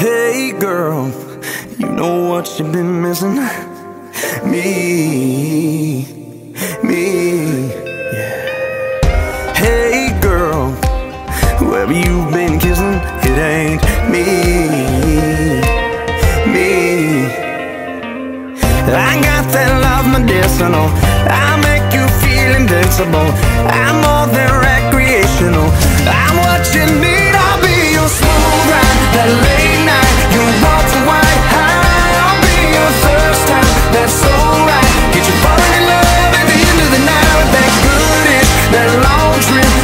Hey girl, you know what you've been missing? Me, me, yeah. Hey girl, whoever you've been kissing, it ain't me, me. I got that love medicinal. I make you feel invincible. I'm more than recreational. I'm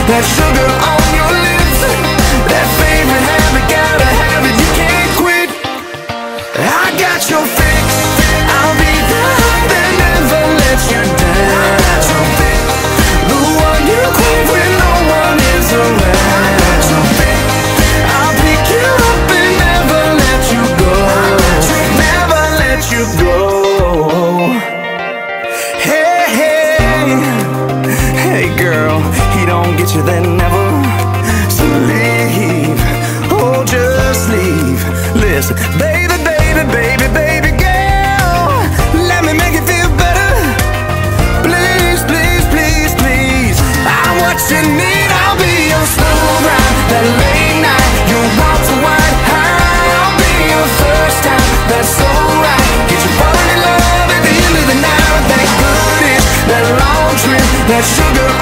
that sugar on you, then never. So leave. Oh, just leave. Listen, baby, baby, baby, baby girl. Let me make you feel better. Please, please, please, please. I'm what you need. I'll be your smooth ride. That late night, you walk the white high. I'll be your first time. That's so right. Get you falling in love at the end of the night that good itch, that long trip, that sugar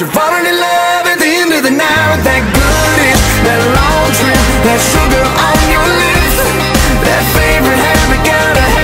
you falling in love at the end of the night with that good that long trip, that sugar on your lips, that favorite habit. Gotta have.